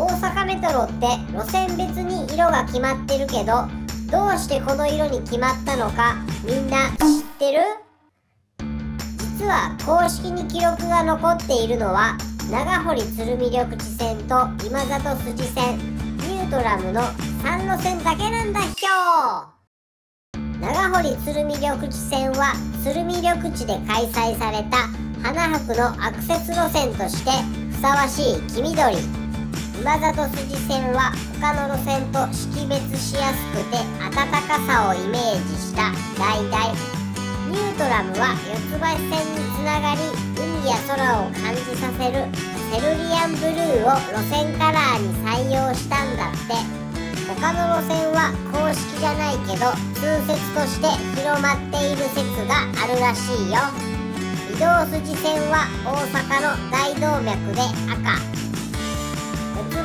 大阪メトロって路線別に色が決まってるけどどうしてこの色に決まったのかみんな知ってる？実は公式に記録が残っているのは長堀鶴見緑地線と今里筋線ニュートラムの3路線だけなんだひょ長堀鶴見緑地線は鶴見緑地で開催された花博のアクセス路線としてふさわしい黄緑。今里筋線は他の路線と識別しやすくて暖かさをイメージした橙ニュートラムは四つ橋線につながり海や空を感じさせるセルリアンブルーを路線カラーに採用したんだって。他の路線は公式じゃないけど通説として広まっている説があるらしいよ。移動筋線は大阪の大動脈で赤。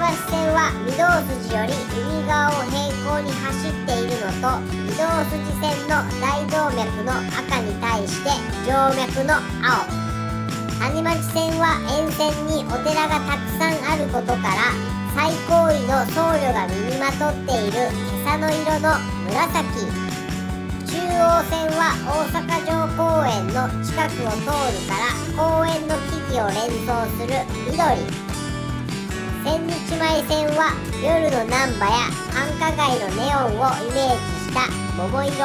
橋線は御堂筋より海側を平行に走っているのと御堂筋線の大動脈の赤に対して静脈の青。谷町線は沿線にお寺がたくさんあることから最高位の僧侶が身にまとっている今朝の色の紫。中央線は大阪城公園の近くを通るから公園の木々を連想する緑。千日前線は夜の難波や繁華街のネオンをイメージした桃色。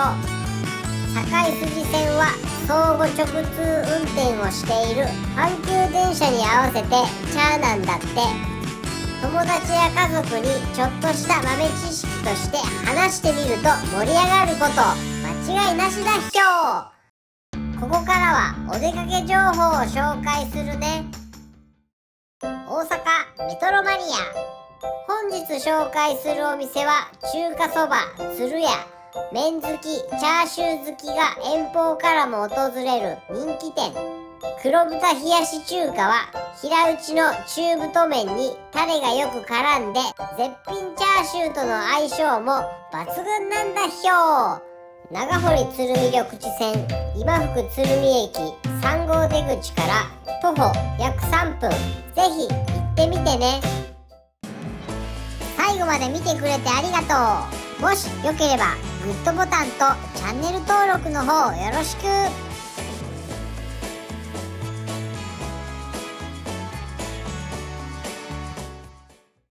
堺筋線は相互直通運転をしている阪急電車に合わせてチャーなんだって。友達や家族にちょっとした豆知識として話してみると盛り上がること。間違いなしだっひょここからはお出かけ情報を紹介するね。大阪メトロマニア。本日紹介するお店は中華そば鶴屋。麺好きチャーシュー好きが遠方からも訪れる人気店。黒豚冷やし中華は平打ちの中太麺にタレがよく絡んで絶品チャーシューとの相性も抜群なんだひょ長堀鶴見緑地線今福鶴見駅3号出口から徒歩約3分。ぜひ行ってみてね。最後まで見てくれてありがとう。もしよければグッドボタンとチャンネル登録の方よろしく。